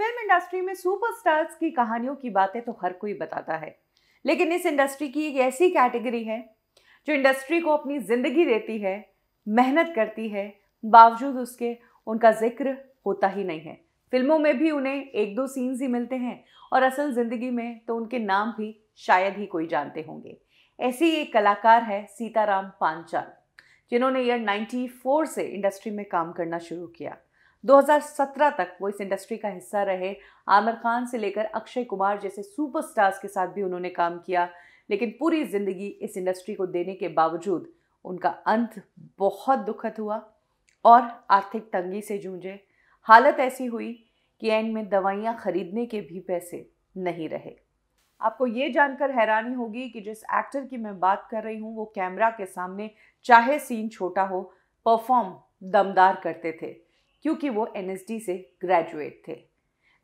Film industry में superstars की कहानियों की बातें तो हर कोई बताता है। लेकिन इस इंडस्ट्री की एक ऐसी कैटेगरी है, जो इंडस्ट्री को अपनी ज़िंदगी देती है, मेहनत करती है, बावजूद उसके उनका ज़िक्र होता ही नहीं है। फ़िल्मों में भी उन्हें एक दो सीन्स ही मिलते हैं और असल ज़िंदगी में तो उनके नाम भी शायद ही कोई जानते होंगे। ऐसी एक कलाकार है सीताराम पांचाल, जिन्होंने ईयर 94 से इंडस्ट्री में काम करना शुरू किया। 2017 तक वो इस इंडस्ट्री का हिस्सा रहे। आमिर खान से लेकर अक्षय कुमार जैसे सुपरस्टार्स के साथ भी उन्होंने काम किया, लेकिन पूरी ज़िंदगी इस इंडस्ट्री को देने के बावजूद उनका अंत बहुत दुखद हुआ और आर्थिक तंगी से जूझे। हालत ऐसी हुई कि एंड में दवाइयाँ खरीदने के भी पैसे नहीं रहे। आपको ये जानकर हैरानी होगी कि जिस एक्टर की मैं बात कर रही हूँ, वो कैमरा के सामने चाहे सीन छोटा हो परफॉर्म दमदार करते थे। क्योंकि वो एनएसडी से ग्रेजुएट थे।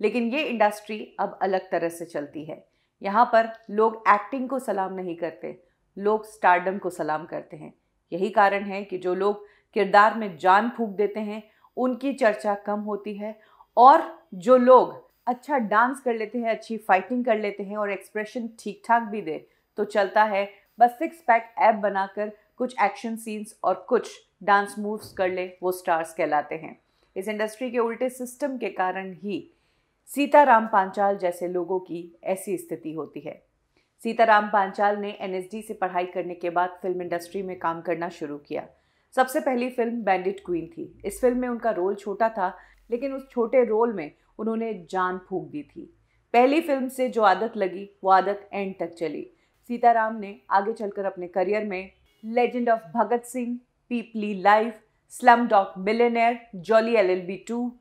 लेकिन ये इंडस्ट्री अब अलग तरह से चलती है। यहाँ पर लोग एक्टिंग को सलाम नहीं करते, लोग स्टारडम को सलाम करते हैं। यही कारण है कि जो लोग किरदार में जान फूक देते हैं, उनकी चर्चा कम होती है और जो लोग अच्छा डांस कर लेते हैं, अच्छी फाइटिंग कर लेते हैं और एक्सप्रेशन ठीक ठाक भी दे तो चलता है, बस सिक्स पैक ऐप बनाकर कुछ एक्शन सीन्स और कुछ डांस मूव्स कर ले, वो स्टार्स कहलाते हैं। इस इंडस्ट्री के उल्टे सिस्टम के कारण ही सीताराम पांचाल जैसे लोगों की ऐसी स्थिति होती है। सीताराम पांचाल ने एनएसडी से पढ़ाई करने के बाद फ़िल्म इंडस्ट्री में काम करना शुरू किया। सबसे पहली फ़िल्म बैंडिट क्वीन थी। इस फ़िल्म में उनका रोल छोटा था, लेकिन उस छोटे रोल में उन्होंने जान फूक दी थी। पहली फ़िल्म से जो आदत लगी, वो आदत एंड तक चली। सीताराम ने आगे चलकर अपने करियर में legend of Bhagat Singh Peepli live slum dog millionaire jolly L L B two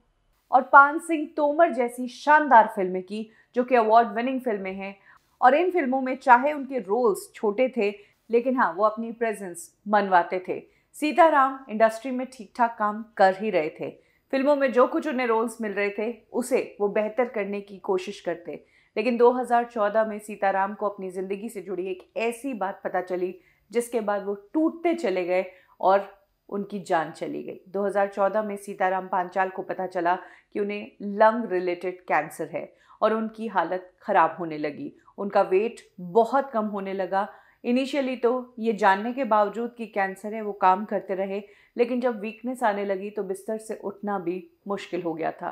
और पान सिंह तोमर जैसी शानदार फ़िल्में की, जो कि अवार्ड विनिंग फ़िल्में हैं। और इन फ़िल्मों में चाहे उनके रोल्स छोटे थे, लेकिन हाँ वो अपनी प्रेजेंस मनवाते थे। सीताराम इंडस्ट्री में ठीक ठाक काम कर ही रहे थे। फ़िल्मों में जो कुछ उन्हें रोल्स मिल रहे थे, उसे वो बेहतर करने की कोशिश करते। लेकिन 2014 में सीताराम को अपनी ज़िंदगी से जुड़ी एक ऐसी बात पता चली, जिसके बाद वो टूटते चले गए और उनकी जान चली गई। 2014 में सीताराम पांचाल को पता चला कि उन्हें लंग रिलेटेड कैंसर है और उनकी हालत ख़राब होने लगी। उनका वेट बहुत कम होने लगा। इनिशियली तो ये जानने के बावजूद कि कैंसर है, वो काम करते रहे, लेकिन जब वीकनेस आने लगी तो बिस्तर से उठना भी मुश्किल हो गया था।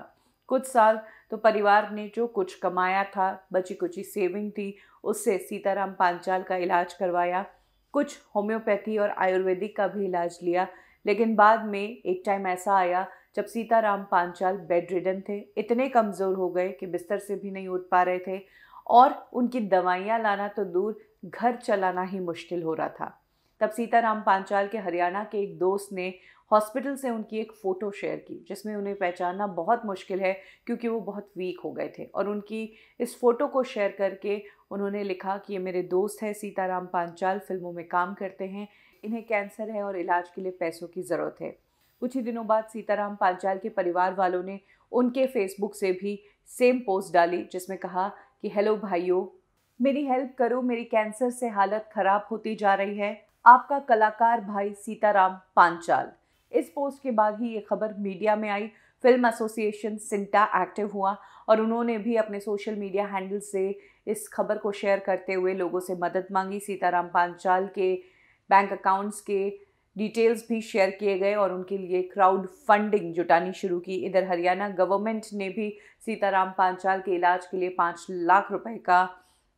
कुछ साल तो परिवार ने जो कुछ कमाया था, बची कुची सेविंग थी, उससे सीताराम पांचाल का इलाज करवाया। कुछ होम्योपैथी और आयुर्वेदिक का भी इलाज लिया। लेकिन बाद में एक टाइम ऐसा आया, जब सीताराम पांचाल बेड रिडन थे, इतने कमज़ोर हो गए कि बिस्तर से भी नहीं उठ पा रहे थे और उनकी दवाइयाँ लाना तो दूर, घर चलाना ही मुश्किल हो रहा था। तब सीताराम पांचाल के हरियाणा के एक दोस्त ने हॉस्पिटल से उनकी एक फ़ोटो शेयर की, जिसमें उन्हें पहचानना बहुत मुश्किल है क्योंकि वो बहुत वीक हो गए थे। और उनकी इस फ़ोटो को शेयर करके उन्होंने लिखा कि ये मेरे दोस्त हैं, सीताराम पांचाल फ़िल्मों में काम करते हैं, इन्हें कैंसर है और इलाज के लिए पैसों की ज़रूरत है। कुछ ही दिनों बाद सीताराम पांचाल के परिवार वालों ने उनके फेसबुक से भी सेम पोस्ट डाली, जिसमें कहा कि हेलो भाइयों, मेरी हेल्प करो, मेरी कैंसर से हालत ख़राब होती जा रही है आपका कलाकार भाई सीताराम पांचाल। इस पोस्ट के बाद ही ये खबर मीडिया में आई। फ़िल्म एसोसिएशन सिंटा एक्टिव हुआ और उन्होंने भी अपने सोशल मीडिया हैंडल से इस खबर को शेयर करते हुए लोगों से मदद मांगी। सीताराम पांचाल के बैंक अकाउंट्स के डिटेल्स भी शेयर किए गए और उनके लिए क्राउड फंडिंग जुटानी शुरू की। इधर हरियाणा गवर्नमेंट ने भी सीताराम पांचाल के इलाज के लिए पाँच लाख रुपए का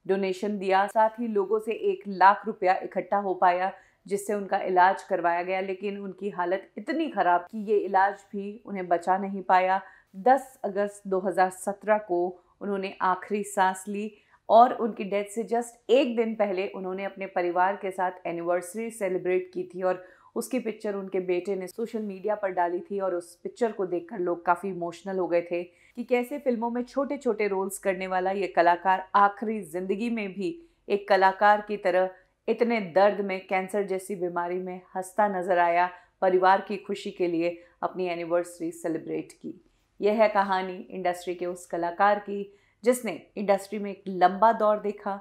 डोनेशन दिया। साथ ही लोगों से एक लाख रुपया इकट्ठा हो पाया, जिससे उनका इलाज करवाया गया, लेकिन उनकी हालत इतनी ख़राब कि ये इलाज भी उन्हें बचा नहीं पाया। 10 अगस्त 2017 को उन्होंने आखिरी सांस ली और उनकी डेथ से जस्ट एक दिन पहले उन्होंने अपने परिवार के साथ एनिवर्सरी सेलिब्रेट की थी और उसकी पिक्चर उनके बेटे ने सोशल मीडिया पर डाली थी और उस पिक्चर को देखकर लोग काफ़ी इमोशनल हो गए थे कि कैसे फ़िल्मों में छोटे छोटे रोल्स करने वाला ये कलाकार आखिरी ज़िंदगी में भी एक कलाकार की तरह इतने दर्द में कैंसर जैसी बीमारी में हंसता नज़र आया, परिवार की खुशी के लिए अपनी एनिवर्सरी सेलिब्रेट की। यह है कहानी इंडस्ट्री के उस कलाकार की, जिसने इंडस्ट्री में एक लंबा दौर देखा,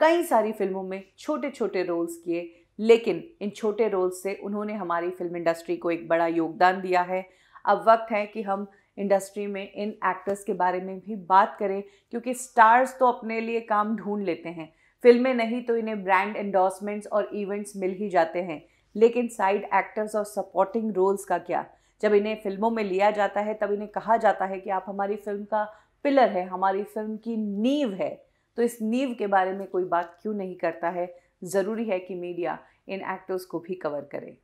कई सारी फ़िल्मों में छोटे छोटे रोल्स किए लेकिन इन छोटे रोल्स से उन्होंने हमारी फ़िल्म इंडस्ट्री को एक बड़ा योगदान दिया है। अब वक्त है कि हम इंडस्ट्री में इन एक्टर्स के बारे में भी बात करें, क्योंकि स्टार्स तो अपने लिए काम ढूंढ लेते हैं। फ़िल्में नहीं तो इन्हें ब्रांड एंडोर्समेंट्स और इवेंट्स मिल ही जाते हैं। लेकिन साइड एक्टर्स और सपोर्टिंग रोल्स का क्या? जब इन्हें फ़िल्मों में लिया जाता है, तब इन्हें कहा जाता है कि आप हमारी फ़िल्म का पिलर है, हमारी फ़िल्म की नींव है। तो इस नींव के बारे में कोई बात क्यों नहीं करता है? ज़रूरी है कि मीडिया इन एक्टर्स को भी कवर करे।